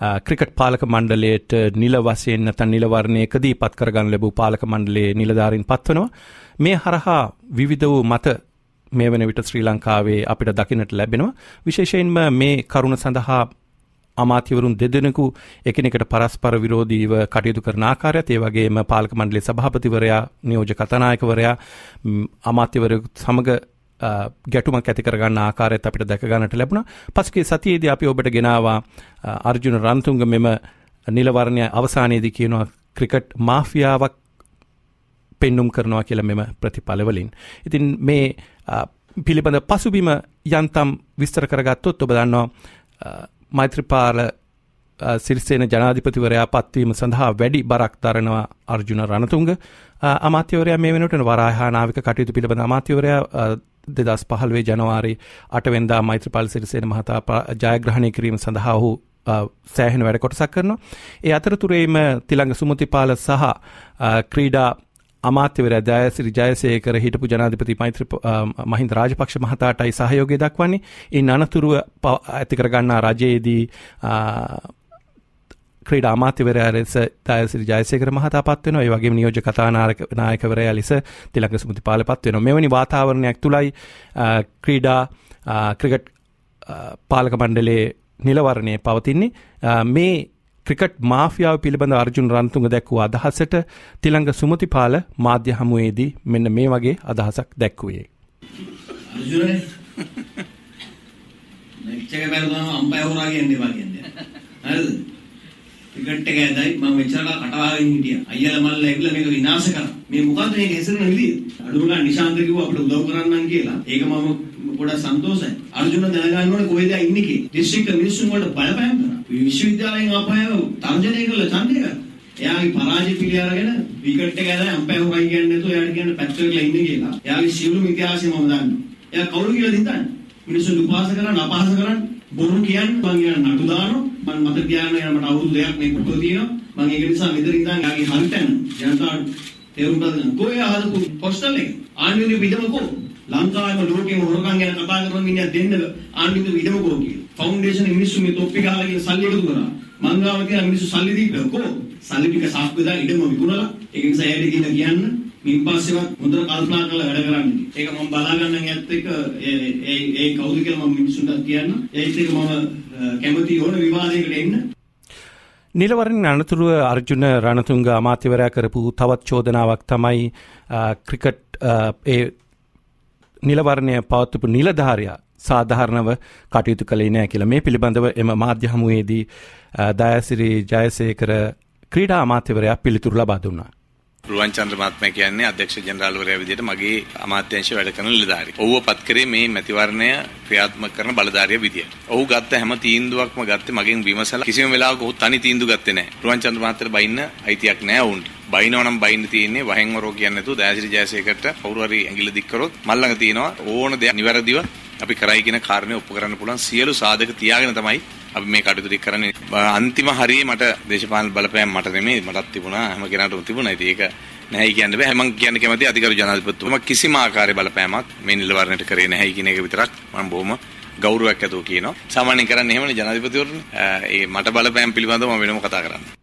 Cricket පාලක මණ්ඩලයට නිල වශයෙන් නැත්නම් නිල වර්ණයකදී පත් කරගන්න ලැබූ පාලක මණ්ඩලයේ නිලධාරීන් පත්වනවා. මේ හරහා විවිධ වූ මත මේ වන විට ශ්‍රී ලංකාවේ අපිට දකිනට ලැබෙනවා. විශේෂයෙන්ම මේ කරුණ සඳහා අමාත්‍යවරුන් දෙදෙනෙකු එකිනෙකට පරස්පර විරෝධීව කටයුතු කරන ආකාරයත් ඒ වගේම පාලක මණ්ඩලයේ සභාපතිවරයා නියෝජ්‍ය කතානායකවරයා අමාත්‍යවරු සමග ගැටුමක් ඇති කරගන්න ආකාරයත් අපිට දැක ගන්නට ලැබුණා. පසුගිය සතියේදී අපි ඔබට ගෙනාවා අර්ජුන රන්තුංග මෙම නිලවරණය අවසානයේදී කියනවා ක්‍රිකට් මාෆියාවක් පෙන්නුම් කරනවා කියලා මෙම ප්‍රතිඵලවලින්. ඉතින් මේ පිළිබඳ පසුබිම යන්තම් විස්තර කරගත්තොත් ඔබ දන්නවා මෛත්‍රපාල සිරිසේන ජනාධිපතිවරයා පත්වීම සඳහා වැඩි බරක් දරනවා අර්ජුන රණතුංග අමාත්‍යවරයා මේ වෙනට වරාහා නාවික කටයුතු පිළිබඳ අමාත්‍යවරයා දෙදස් පහල්වේ ජනවාරි අටවෙන්දා මෛත්‍රපාල සිරිසේන මහතා ජයග්‍රහණය කිරීම සඳහා ඔහු සෑහෙන වැඩ කොටසක් කරනවා. ඒ අතරතුරේම තිළඟ සුමතිපාල සහ ක්‍රීඩා අමාත්‍යවරයා දයසිරි ජයසේකර හිටපු ජනාධිපති මෛත්‍ර මහින්ද රාජපක්ෂ මහතාටයි සහයෝගය දක්වන්නේ ඉන් අනතුරුව ඇති කරගන්නා රජයේදී ක්‍රීඩා අමාත්‍යවරයා ලෙස දයසිරි ජයසේකර මහතා පත් වෙනවා ඒ වගේම නියෝජ්‍ය කතානායක නායකවරයා ලෙස තිලක සුමතිපාල පත් වෙනවා මෙවැනි වාතාවරණයක් තුලයි ක්‍රීඩා ක්‍රිකට් පාලක මණ්ඩලයේ නිලවරණය පවතින්නේ මේ ක්‍රිකට් මාෆියාව පිළිබඳ අර්ජුන් රන්තුංග දැක්වූ අදහසට තිළඟ සුමතිපාල මාධ්‍ය හමුවේදී මෙන්න මේ වගේ අදහසක් දැක්වුවේ. අර්ජුනේ නැච්චක බැලුවම අම්පයර් වගේ එන්නේ වගේ එන්නේ. හරිද? ක්‍රිකට් එක ඇදයි මම මෙච්චරලා කටවාගෙන හිටියා. අයියලා මල්ලා ඇවිල්ලා මේක විනාශ කරා. මේ මොකද්ද මේක හැසිරෙන විදිය? අඩුම ගන්න නිශාන්ත කිව්වා අපිට උදව් කරන්නම් කියලා. ඒක මම පොඩක් සන්තෝෂයි. අර්ජුන දැනගන්න ඕනේ කොහෙද ඉන්නේ කියලා. ඩිස්ට්‍රික්ට් මිනිස්සුන් වලට බලපෑම් කරා. විශ්වවිද්‍යාලයෙන් ආපහු තර්ජනය කළ ඡන්දය ගත්තා. එයාගේ පරාජය පිළි අරගෙන විකට් එක ඇදලා අම්පයර් හොයි කියන්නේ නැතුව එයාට කියන්නේ පැත්තට ගිහලා ඉන්නේ කියලා. එයාගේ සියලුම ඉතිහාසය මම දන්නවා. එයා කවුරු කියලා හිතන්නේ? මිනිස්සුන් උපවාස කරන අපහාස කරන බොරු කියන්නේ මං කියන නඩු දානවා මම මතක තියාගන්න යන මට අවුරුදු දෙකක් මේ කුටුව තියෙනවා. මම ඒක නිසා මෙතන ඉඳන් යාගේ හරිතන ජනතාවට තේරුම් ගන්න කොහේ හදපු පොස්ටල් එක. ආණ්ඩුවේ විදමකෝ ලංකාවේම ලෝකෙම හොරකම් ගැන කතා කරන මිනිහා දෙන්න ආණ්ඩුවේ විදමකෝ කියලා. ෆවුන්ඩේෂන් මිනිස්සු මේ තොප්පි ගහලා කියලා සල්ලි එකතු කරා. මංගාව කියලා මිනිස්සු සල්ලි දීපේ. කො සල්ලි ටික සාක්කුව දාලා ඉඩම විකුණලා. ඒක නිසා එයාට කියන කියන්න. මින් පස්සෙවත් හොඳට කල්පනා කරලා වැඩ කරන්න. ඒක මම බලා ගන්න ඇත්ත එක ඒ ඒ කවුද කියලා මම මිනිස්සුන්ට කියන්න. ඒත් එක මම කැමති ඕන විවාදයකට එන්න. නිලවරින් අනතුරුව අර්ජුන රණතුංග අමාත්‍යවරයා කරපු තවත් චෝදනාවක් තමයි ක්‍රිකට් ඒ නිලවරණය පවත්වපු නිලධාරයා සාධාරණව කටයුතු කළේ නෑ කියලා මේ පිළිබඳව එම මාධ්‍ය හමුවේදී දයසිරි ජයසේකර ක්‍රීඩා අමාත්‍යවරයා පිළිතුරු ලබා දුන්නා. රුවන් චන්ද්‍ර මහත්මයා කියන්නේ අධ්‍යක්ෂ ජනරාල්වරයා විදිහට මගේ අමාත්‍යාංශ වැඩ කරන නිලධාරි. ඔහුව පත් කරේ මේ මැතිවරණය ක්‍රියාත්මක කරන බලධාරිය විදියට. ඔහු ගත්ත හැම තීන්දුවක්ම ගත්තේ මගෙන් විමසලා කිසිම වෙලාවක ඔහු තනි තීන්දුව ගත්තේ නැහැ. රුවන් චන්ද්‍ර මහත්තයාට බයින්න අයිතියක් නැහැ ඔවුන්ට. බයිනව නම් බයින්න තියෙන්නේ වහෙන් වරෝ කියන්නේ නැතුව දයාසිරි ජයසේකරට කවුරු හරි ඇඟිල්ල දික් කරොත් මල්ලඟ තියෙනවා ඕන දෙයක් නිවැරදිව අපි කරයි කියන කාරණේ ඔප්පු කරන්න පුළුවන් සියලු සාධක තියාගෙන තමයි අපි මේ කටයුතු ටික කරන්නේ. අන්තිම හරියේ මට දේශපාලන බලපෑම් මට නෙමෙයි මටත් තිබුණා හැම කෙනාටම තිබුණා. ඉතින් ඒක නැහැ කියන්න බෑ. මම කියන්න කැමති අධිකරු ජනාධිපතිතුමා කිසිම ආකාරයේ බලපෑමක් මේ නිලවරණයට කරේ නැහැ කියන එක විතරක් මම බොහොම ගෞරවයක් ඇතුව කියනවා. සාමාන්‍යයෙන් කරන්නේ එහෙමනේ ජනාධිපතිවරුනේ. ඒ මට බලපෑම් පිළිබඳව මම වෙනම කතා කරන්නේ.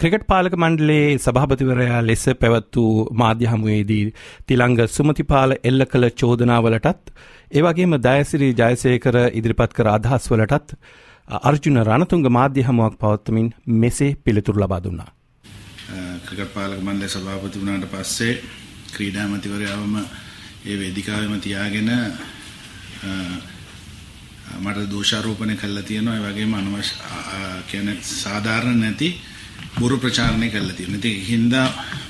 ක්‍රිකට් පාලක මණ්ඩලයේ සභාපතිවරයා ලෙස පැවැත් වූ මාධ්‍ය හමුවේදී තිලංග සුමතිපාල එල්ල කළ චෝදනාවලටත් ඒ වගේම දයසිරි ජයසේකර ඉදිරිපත් කර අදහස් වලටත් අර්ජුන රණතුංග මාධ්‍ය හමුවක් පවත්වමින් මෙසේ පිළිතුරු ලබා දුන්නා. ක්‍රිකට් පාලක මණ්ඩල සභාපති වුණාට පස්සේ ක්‍රීඩා ඇමතිවරයාවම ඒ වේදිකාවෙම තියාගෙන මට දෝෂාරෝපණය කළා තියෙනවා ඒ වගේම අනවශ්‍ය කියන්නේ සාධාරණ නැති බොරු ප්‍රචාරණය කළා තියෙනවා. ඉතින් හින්දා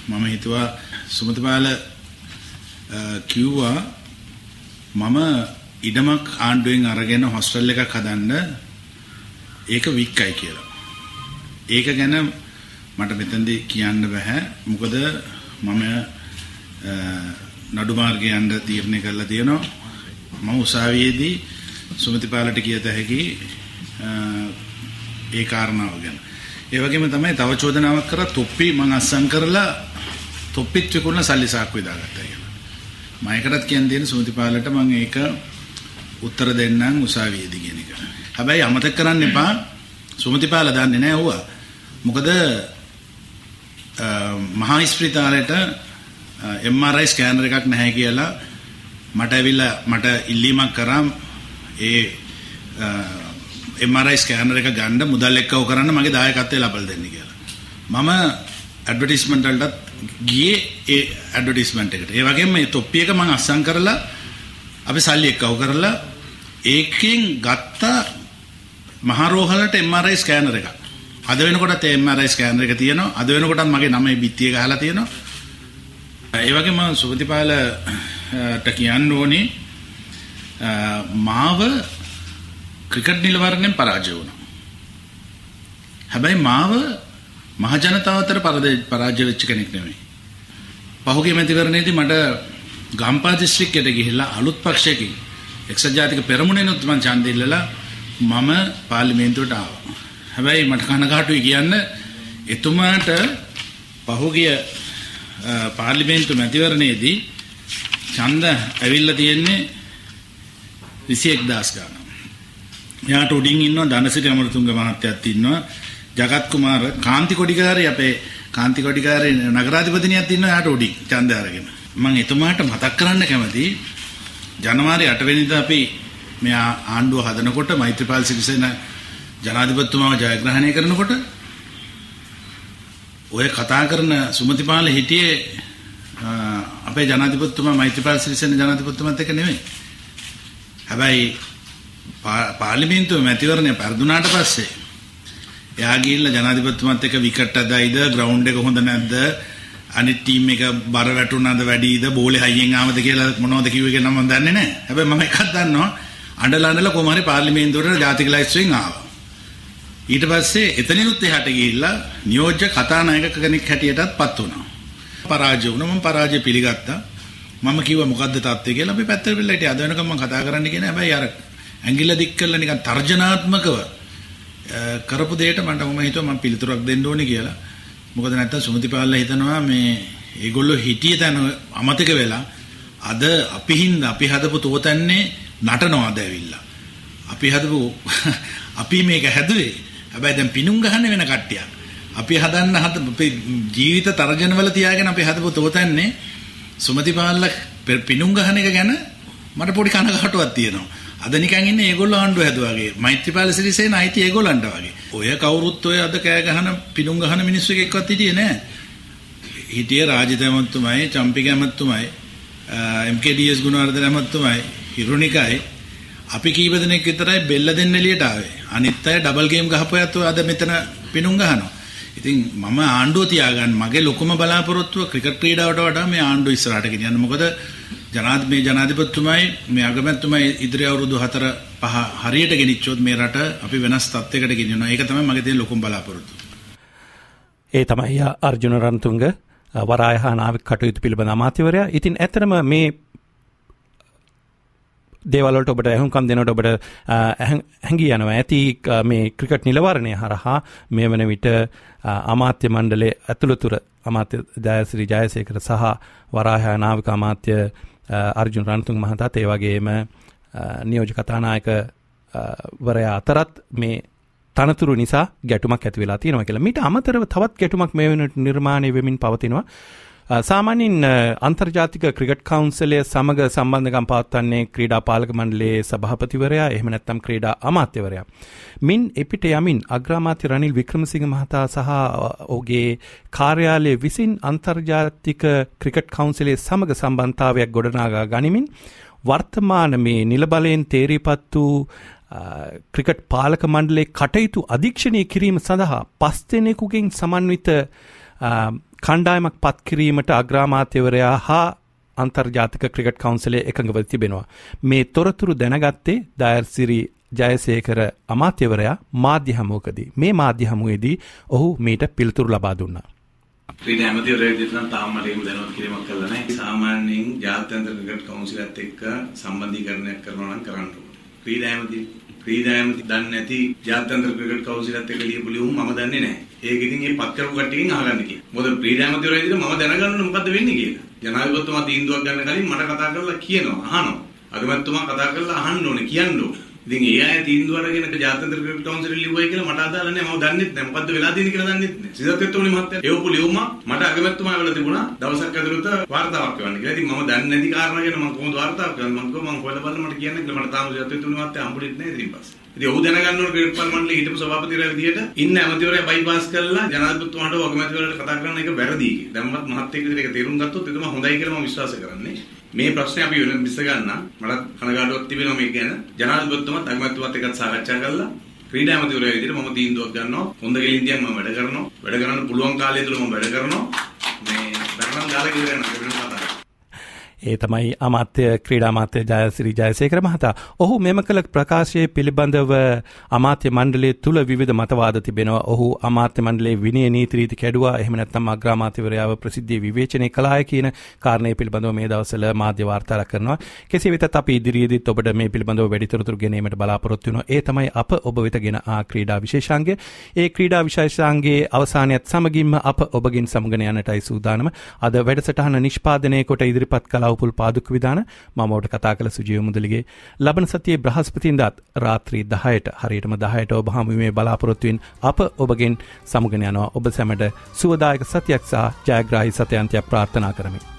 මම හිතුවා සුමතපාල කිව්වා මම ඉඩමක් ආණ්ඩුවෙන් අරගෙන හොස්ටල් එකක් හදන්න ඒක වික්කයි කියලා. ඒක ගැන මට මෙතනදී කියන්න බෑ. මොකද මම නඩු මාර්ගය යන්න තීරණය කරලා තියෙනවා. මම උසාවියේදී සුමතිපාලට කියත හැකි ඒ කාරණාව ගැන. ඒ වගේම තමයි තව චෝදනාවක් කරා තොප්පි මං අස්සම් කරලා තොප්පිත් විකුණලා සල්ලි සාක්කුව දාගත්තා කියලා. මම ඒකටත් කියන්න තියෙන සුමතිපාලට මම ඒක උත්තර දෙන්නම් උසාවියේදී කියන එක. හැබැයි අමතක කරන්න එපා සුමතිපාල දන්නේ නැහැ ඌවා. මොකද මහා ඉස්පිරිතාලයට MRI ස්කෑනර් එකක් නැහැ කියලා මට ඇවිල්ලා මට ඉල්ලීමක් කරා ඒ MRI ස්කෑනර් එක ගන්න මුදල් එක්කව කරන්න මගේ දායකත්වය ලබා දෙන්න කියලා. මම ඇඩ්වර්ටයිස්මන්ට් වලට ගියේ ඒ ඇඩ්වර්ටයිස්මන්ට් එකට. ඒ වගේම මේ තොප්පි එක මම අස්සම් කරලා අපි සල්ලි එක්කව කරලා ඒකෙන් ගත්ත මහරෝහලට MRI ස්කෑනර් එකක්. අද වෙනකොටත් ඒ MRI ස්කෑනර් එක තියෙනවා. අද වෙනකොටත් මගේ නම ඒ බිත්තිය ගහලා තියෙනවා. ඒ වගේම මම සුගතිපාලට කියන්න ඕනේ මාව ක්‍රිකට් නිලවරණයෙන් පරාජය වුණා. හැබැයි මාව මහජනතාව අතර පරාජය වෙච්ච කෙනෙක් නෙමෙයි. පහුගිය මැතිවරණයේදී මට ගම්පා දිස්ත්‍රික්කයට ගිහිල්ලා අලුත් පක්ෂයකින් එක්සත් ජාතික පෙරමුණෙනුත් මම ඡන්දය ඉල්ලලා මම පාර්ලිමේන්තුවට ආවා. හැබැයි මට කනගාටුයි කියන්න එතුමාට පහුගිය පාර්ලිමේන්තු මැතිවරණයේදී ඡන්ද ඇවිල්ලා තියෙන්නේ 21000 ගානක්. එයාට උඩින් ඉන්නවා ධනසිරි අමරතුංග මහත්තයාත් ඉන්නවා ජගත් කුමාර කාන්ති කොඩිකාරී අපේ කාන්ති කොඩිකාරී නගරාධිපතිනියක් ඉන්නවා එයාට උඩින් ඡන්දය අරගෙන. මම එතුමාට මතක් කරන්න කැමතියි ජනවාරි 8 වෙනිදා අපි මෙයා ආණ්ඩුව හදනකොට මෛත්‍රීපාල සිරිසේන ජනාධිපතිතුමාව ජයග්‍රහණය කරනකොට ඔය කතා කරන සුමතිපාල හිටියේ අපේ ජනාධිපතිතුමා මෛත්‍රීපාල සිරිසේන ජනාධිපතිතුමාත් එක්ක නෙමෙයි. හැබැයි පාර්ලිමේන්තුවේ මැතිවරණය පෙරදුනාට පස්සේ එයා ගිහිල්ලා ජනාධිපතිතුමාත් එක්ක විකට් අදයිද ග්‍රවුන්ඩ් එක හොඳ නැද්ද අනිත් ටීම් එක බර වැටුණාද වැඩිද බෝලේ හයියෙන් ආවද කියලා මොනවද කිව්වේ කියලා මම දන්නේ නැහැ. හැබැයි මම එකක් දන්නවා අඬලා අඬලා කොහොම හරි පාර්ලිමේන්තුවට ජාතික ලයිස්ට්වෙන් ආවා. ඊට පස්සේ එතනිනුත් එහාට ගිහිල්ලා නියෝජ්‍ය කතානායක කෙනෙක් හැටියටත් පත් වුණා. පරාජය වුණා මම පරාජය පිළිගත්තා. මම කිව්වා මොකද්ද තත්ත්වය කියලා අපි පැත්තට වෙලා හිටියා. අද වෙනකම් මම කතා කරන්න කියන හැබැයි අර ඇඟිල්ල දික් කරලා නිකන් තර්ජනාත්මකව කරපු දෙයට මට මම හිතුවා මම පිළිතුරක් දෙන්න ඕනේ කියලා. මොකද නැත්තම් සුමතිපාලලා හිතනවා මේ ඒගොල්ලෝ හිටිය තැන අමතක වෙලා අද අපි හින්දා අපි හදපු තෝතන්නේ නටනවාද ඇවිල්ලා. අපි හදපු අපි මේක හැදුවේ. හැබැයි දැන් පිණුම් ගහන්න වෙන කට්ටියක්. අපි හදන්න හද අපේ ජීවිත තර්ජනවල තියාගෙන අපි හදපු තෝතන්නේ සුමතිපාලලා පිණුම් ගහන එක ගැන මට පොඩි කනගාටුවක් තියෙනවා. අද නිකන් ඉන්නේ ඒගොල්ලෝ ආණ්ඩුව හැදුවාගේ. මෛත්‍රීපාල සිරිසේන අයිති ඒගොල්ලන්ට වගේ. ඔය කවුරුත් ඔය අද කෑ ගහන පිණුම් ගහන මිනිස්සු එක්කවත් හිටියේ නෑ. හිටියේ රාජිත ඇමතුමයි, චම්පික ඇමතුමයි, එම්.කේ.ඩී.එස්. ගුණවර්ධන ඇමතුමයි, හිරුනිකයි අපි කීප දෙනෙක් විතරයි බෙල්ල දෙන්න එළියට ආවේ. අනිත් අය ඩබල් ගේම් ගහපුවාත් අද මෙතන පිණුම් ගහනවා. ඉතින් මම ආණ්ඩුව තියාගන්න මගේ ලොකුම බලාපොරොත්තුව ක්‍රිකට් ක්‍රීඩාවට වඩා මේ ආණ්ඩුව ඉස්සරහට ගෙනියන්න. මොකද ජනාධ මේ ජනාධිපතිතුමයි මේ අගමැතිතුමයි ඉදිරි අවුරුදු 4 5 හරියට ගෙනිච්චොත් මේ රට අපි වෙනස් තත්යකට ගෙනියනවා. ඒක තමයි මගේ තියෙන ලොකුම බලාපොරොත්තුව. ඒ තමයි අර්ජුන රන්තුංග වරාය හා නාවික කටයුතු පිළිබඳ අමාත්‍යවරයා. ඉතින් ඇත්තටම මේ දේවල්වලට ඔබට ඇහුම්කම් දෙනට ඔබට හැඟී යනවා ඇති මේ ක්‍රිකට් නිලවරණය හරහා මේ වන විට අමාත්‍ය මණ්ඩලේ ඇතුළතුර අමාත්‍ය ජයසිරි ජයසේකර සහ වරාහා නාවික අමාත්‍ය අර්ජුන් රන්තුන් මහතාත් ඒ වගේම නියෝජ කතානායක වරයා අතරත් මේ තනතුරු නිසා ගැටුමක් ඇති වෙලා තියෙනවා කියලා. මීට අමතරව තවත් ගැටුමක් මේ වෙනට නිර්මාණය වෙමින් පවතිනවා. සාමාන්‍යයෙන් අන්තර්ජාතික ක්‍රිකට් කවුන්සලය සමග සම්බන්ධකම් පවත්වන්නේ ක්‍රීඩා පාලක මණ්ඩලයේ සභාපතිවරයා එහෙම නැත්නම් ක්‍රීඩා අමාත්‍යවරයා. මින් එපිට යමින් අග්‍රාමාත්‍ය රනිල් වික්‍රමසිංහ මහතා සහ ඔහුගේ කාර්යාලය විසින් අන්තර්ජාතික ක්‍රිකට් කවුන්සලයේ සමග සම්බන්ධතාවයක් ගොඩනගා ගනිමින් වර්තමාන මේ නිලබලයෙන් තේරීපත් වූ ක්‍රිකට් පාලක මණ්ඩලයේ කටයුතු අධීක්ෂණය කිරීම සඳහා පස් දෙනෙකුගෙන් සමන්විත කණ්ඩායමක් පත්කිරීමට අග්‍රාමාත්‍යවරයා හා අන්තර්ජාතික ක්‍රිකට් කවුන්සලේ එකඟව තිබෙනවා. මේ තොරතුරු දැනගත්තේ දයර්සිරි ජයසේකර අමාත්‍යවරයා මාධ්‍ය හමුවකදී. මේ මාධ්‍ය හමුවේදී ඔහු මීට පිළිතුරු ලබා දුන්නා. ක්‍රීඩා ඇමතිවරයා විදිහට නම් තාම මට එහෙම දැනුවත් කිරීමක් කළා නැහැ. සාමාන්‍යයෙන් ජාත්‍යන්තර ක්‍රිකට් කවුන්සිලත් එක්ක සම්බන්ධීකරණයක් කරනවා නම් කරන්න ඕනේ. ක්‍රීඩා ඇමති ක්‍රීඩා ඇමති දන්නේ නැති ජාත්‍යන්තර ක්‍රිකට් කවුන්සිලත් එක්ක ලියපු ලියුම් මම දන්නේ නැහැ. ඒක ඉතින් මේ පත් කරපු කට්ටියකින් අහගන්න කියලා. මොකද ක්‍රීඩා ඇමතිවරයා විදිහට මම දැනගන්න ඕනේ මොකද්ද වෙන්නේ කියලා. ජනාධිපතිතුමා තීන්දුවක් ගන්න කලින් මට කතා කරලා කියනවා අහනවා. අගමැතිතුමා කතා කරලා අහන්න ඕනේ කියන්න ඕනේ. ඉතින් ඒ අය තීන්දුව අරගෙන ජාත්‍යන්තර ක්‍රිකට් කවුන්සිල් ලිව්වයි කියලා මට අදාළ නැහැ. මම දන්නෙත් නැහැ. මොකද්ද වෙලා තියෙන්නේ කියලා දන්නෙත් නැහැ. සිද්ධාර්ථතුමනි මහත්තයා එවපු ලියුම මට අගමැතිතුමා වෙලා තිබුණා දවසක් ඇතුළත වාර්තාවක් කරන්න කියලා. ඉතින් මම දන්නේ නැති කාරණා ගැන මම කොහොමද වාර්තාවක් කරන්නේ? මම කිව්වා මම හොයලා බලලා මට කියන්න කියලා මට තාම සිද්ධාර්ථතුමනි මහත්තයා හම්බුනේ නැහැ ඉතින් පස්සේ. ඉතින් ඔහු දැනගන්න ඕන ක්‍රිකට් පාර්ලිමේන්තුවේ හිටපු සභාපතිවරයා විදියට ඉන්න ඇමතිවරයා බයිපාස් කරලා ජනාධිපතිතුමාට අගමැතිවරයාට කතා කරන එක වැරදි කියලා. දැන්වත් මහත්තයෙක් විදියට ඒක තේරුම් ගත්තොත් එතුමා හොඳයි කියලා මම විශ්වාස කරන්නේ. මේ ප්‍රශ්නේ අපි වෙන විස ගන්න. මට කනගාටුවක් තිබෙනවා මේක ගැන. ජනාධිපතිතුමත් අගමැතිතුමත් එක්ක සාකච්ඡා කරලා ක්‍රීඩා ඇමතිවරයා විදිහට මම තීන්දුවක් ගන්නවා. හොඳ ගෙලින්තියක් මම වැඩ කරනවා. වැඩ කරන්න පුළුවන් කාලය තුල මම වැඩ කරනවා. මේ ධර්මං ගාලා කියලා යනවා වෙන කතාවක් ඒ තමයි අමාත්‍ය ක්‍රීඩාමාත්‍ය ජයසිරි ජයසේකර මහතා. ඔහු මෙම කළ ප්‍රකාශය පිළිබඳව අමාත්‍ය මණ්ඩලය තුළ විවිධ මතවාද තිබෙනවා. ඔහු අමාත්‍ය මණ්ඩලයේ විනය නීති රීති කැඩුවා. එහෙම නැත්නම් අග්‍රාමාත්‍යවරයාව ප්‍රසිද්ධිය විවේචනය කළාය කියන කාරණය පිළිබඳව මේ දවස්වල මාධ්‍ය වාර්තා කරනවා. කෙසේ වෙතත් අපි ඉදිරියේදීත් ඔබට මේ පිළිබඳව වැඩිතොරතුරු ගැනීමට බලාපොරොත්තු වෙනවා. ඒ තමයි අප ඔබ වෙත ගෙන ආ ක්‍රීඩා විශේෂාංගය. ඒ ක්‍රීඩා විශේෂාංගයේ අවසානයත් සමගින්ම අප ඔබගින් සමුගෙන යන්නටයි සූදානම. අද වැඩසටහන නිෂ්පාදනය කොට ඉදිරිපත් කලා උපුල් පාදුක් විධාන මමවට කතා කළ සුජීව මුදලිගේ ලබන සතියේ බ්‍රහස්පතින්දාත් රාත්‍රී දහයට හරියටම දහයට ඔබ හමුවේ බලාපොරොත්තුවෙන් අප ඔබගෙන් සමුගෙන යනවා ඔබ සැමට සුවදායක සතියක් සහ ජයග්‍රාහි සතයන්තයක් ප්‍රාර්ථනා කරමි.